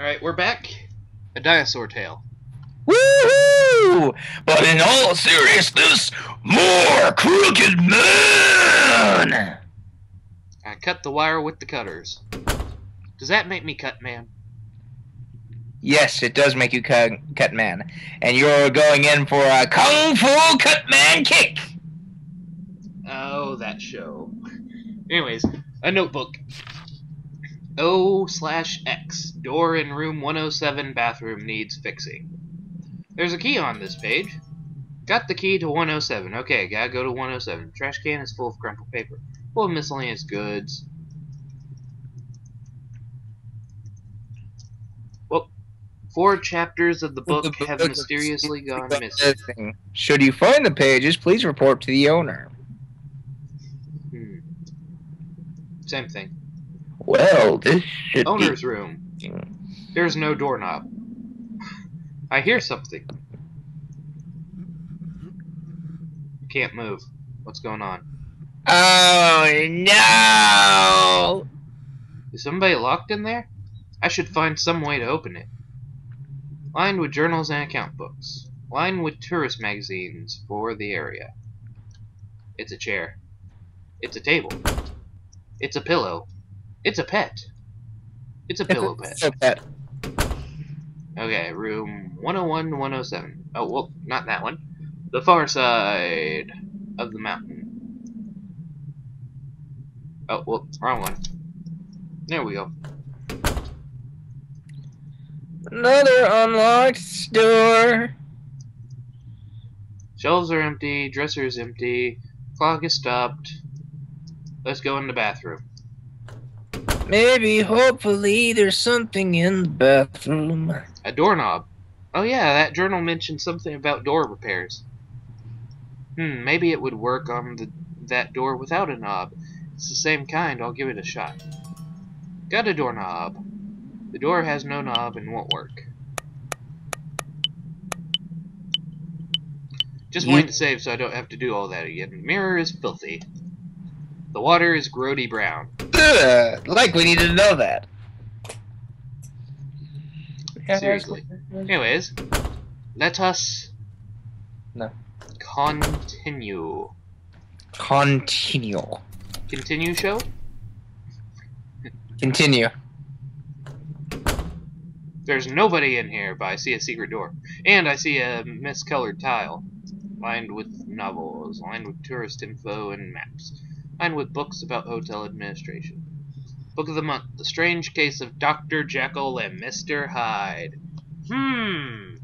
Alright, we're back. A dinosaur tale. Woohoo! But in all seriousness, more crooked man! I cut the wire with the cutters. Does that make me cut man? Yes, it does make you cut, cut man. And you're going in for a Kung Fu Cut Man kick! Oh, that show. Anyways, a notebook. O slash X. Door in room 107 bathroom needs fixing. There's a key on this page. Got the key to 107. Okay, gotta go to 107. Trash can is full of crumpled paper. Full of miscellaneous goods. Well, four chapters of the book have mysteriously gone missing. Should you find the pages, please report to the owner. Hmm. Same thing. Well, this should Owner's be... room. There's no doorknob. I hear something. Can't move. What's going on? Oh, no! Is somebody locked in there? I should find some way to open it. Lined with journals and account books. Lined with tourist magazines for the area. It's a chair. It's a table. It's a pillow. It's a pet. It's a pillow pet. It's a pet. Okay, room 101 107. Oh, well, not that one. The far side of the mountain. Oh, well, wrong one. There we go. Another unlocked door. Shelves are empty, dresser is empty, clock is stopped. Let's go in the bathroom. Maybe, hopefully, there's something in the bathroom. A doorknob. Oh yeah, that journal mentioned something about door repairs. Hmm, maybe it would work on the that door without a knob. It's the same kind, I'll give it a shot. Got a doorknob. The door has no knob and won't work. Just wait to save so I don't have to do all that again. Mirror is filthy. The water is grody brown. Ugh, like we needed to know that. Seriously. Anyways, let us No. continue. Continue. Continue show? Continue. There's nobody in here, but I see a secret door. And I see a miscolored tile. Lined with novels, lined with tourist info and maps. Lined with books about hotel administration. Book of the month, The Strange Case of Dr. Jekyll and Mr. Hyde. Hmm.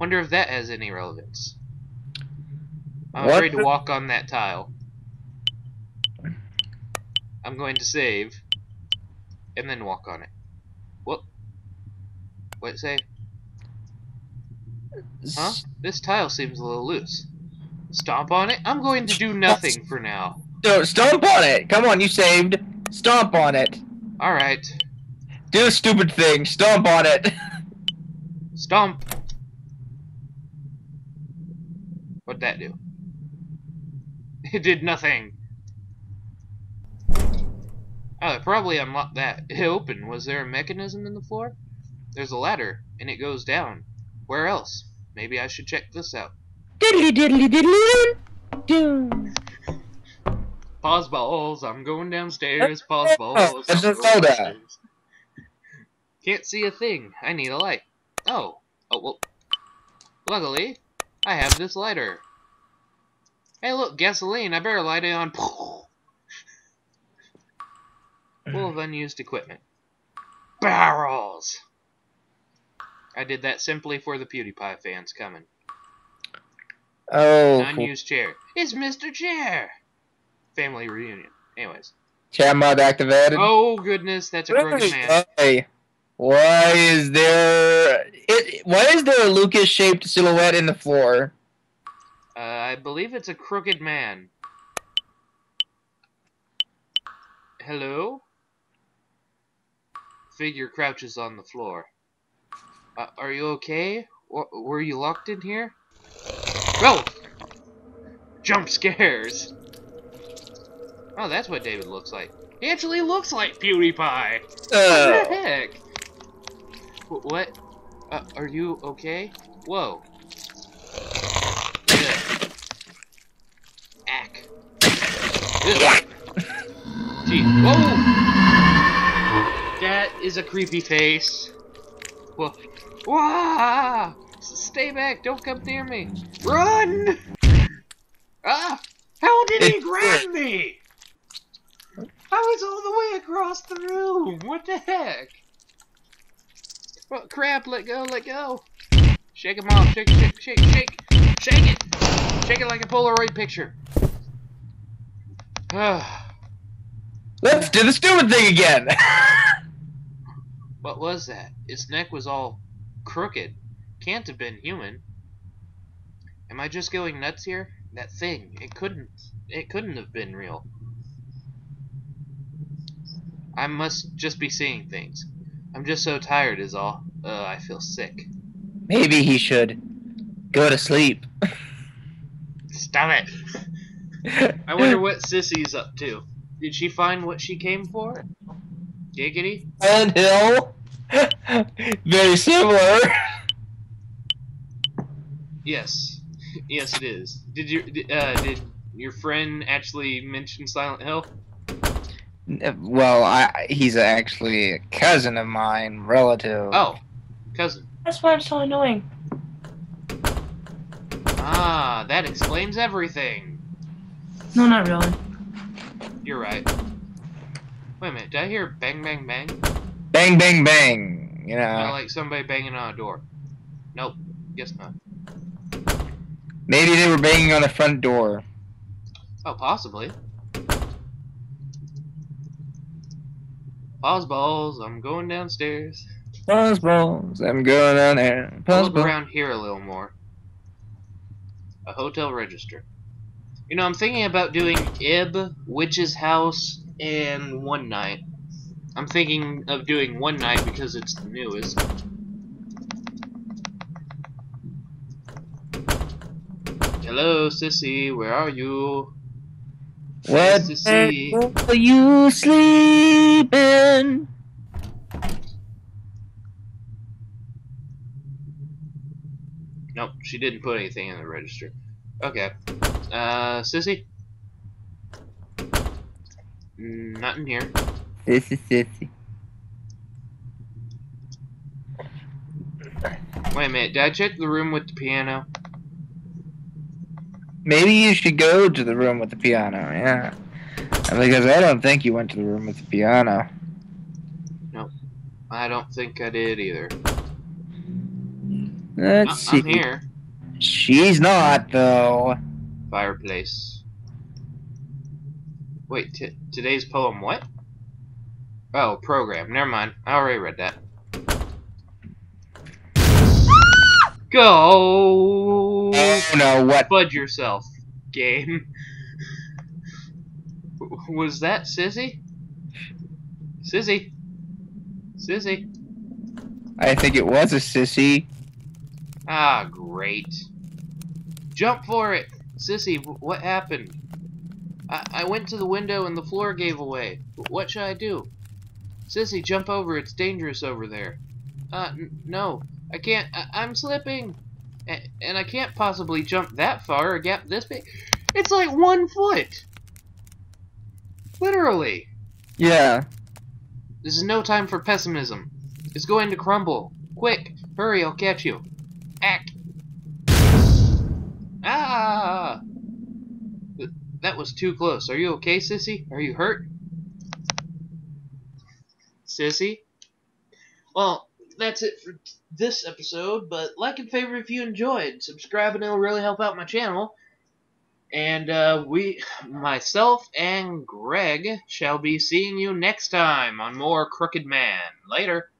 Wonder if that has any relevance. I'm What afraid to walk on that tile. I'm going to save. And then walk on it. What? What say? Huh? This tile seems a little loose. Stomp on it? I'm going to do nothing for now. So stomp on it. Come on, you saved. Stomp on it. Alright. Do a stupid thing. Stomp on it. Stomp. What'd that do? It did nothing. Oh, it probably unlocked that. It opened. Was there a mechanism in the floor? There's a ladder, and it goes down. Where else? Maybe I should check this out. Diddly diddly diddly doo. Pause balls, I'm going downstairs. Pause balls. I'm a going soda. downstairs. Can't see a thing. I need a light. Oh. Oh, well. Luckily, I have this lighter. Hey, look, gasoline. I better light it on. Full of unused equipment. Barrels! I did that simply for the PewDiePie fans coming. Oh, unused chair. It's Mr. Chair! Family reunion. Anyways. chat mod activated. Oh, goodness, that's a crooked man. Why? Why is there? It, why is there a Lucas-shaped silhouette in the floor? Uh, I believe it's a crooked man. Hello? Figure crouches on the floor. Uh, are you okay? W were you locked in here? Go! Jump scares! Oh, that's what David looks like. He actually looks like PewDiePie! What Uh, the heck? Wh- What? Uh, are you okay? Whoa. Ugh. Ack. Ugh. Gee. Whoa! That is a creepy face. Whoa. Wah! Stay back! Don't come near me! Run! Ah! How did he grab me? I was all the way across the room. What the heck? Well, crap! Let go! Let go! Shake him off! Shake! Shake! Shake! Shake! Shake it! Shake it like a Polaroid picture. Ah. Let's do the stupid thing again. What was that? Its neck was all crooked. Can't have been human. Am I just going nuts here? That thing, it couldn't it couldn't have been real. I must just be seeing things. I'm just so tired is all. Uh, I feel sick. Maybe he should go to sleep. Stop it. I wonder what Sissy's up to. Did she find what she came for? Giggity? Silent Hill. Very similar. Yes. Yes, it is. Did you did, uh, did your friend actually mention Silent Hill? Well, I, he's actually a cousin of mine, relative. Oh, cousin. That's why I'm so annoying. Ah, that explains everything. No, not really. You're right. Wait a minute, did I hear bang bang bang? Bang, bang, bang. You know, Kinda like somebody banging on a door. Nope, guess not. Maybe they were banging on the front door. Oh, possibly. Pause balls, I'm going downstairs. Buzz balls, I'm going on there. Buzz look balls. around here a little more. A hotel register. You know, I'm thinking about doing Ib, Witch's House, and One Night. I'm thinking of doing One Night because it's the newest. Hello, Sissy, where are you? What Nice are you sleeping? Nope, she didn't put anything in the register. Okay. Uh, Sissy? Mm, Not in here. This is sissy. Wait a minute, did I check the room with the piano? Maybe you should go to the room with the piano, yeah. Because I don't think you went to the room with the piano. No, I don't think I did either. Let's see. I'm here. She's not, though. Fireplace. Wait, t- today's poem what? Oh, program. Never mind. I already read that. Ah! Go! Oh no, what? Fudge yourself, game. Was that Sissy? Sissy? Sissy? I think it was a sissy. Ah, great. Jump for it! Sissy, what happened? I, I went to the window and the floor gave away. What should I do? Sissy, jump over. It's dangerous over there. Uh, n- no. I can't. I- I'm slipping. A- and I can't possibly jump that far, a gap this big. It's like one foot! Literally. Yeah. This is no time for pessimism. It's going to crumble. Quick, hurry, I'll catch you. Act. Ah! That was too close. Are you okay, Sissy? Are you hurt? Sissy? Well, that's it for this episode, but like and favorite if you enjoyed. Subscribe and it'll really help out my channel. And uh, we, myself and Greg, shall be seeing you next time on more Crooked Man. Later.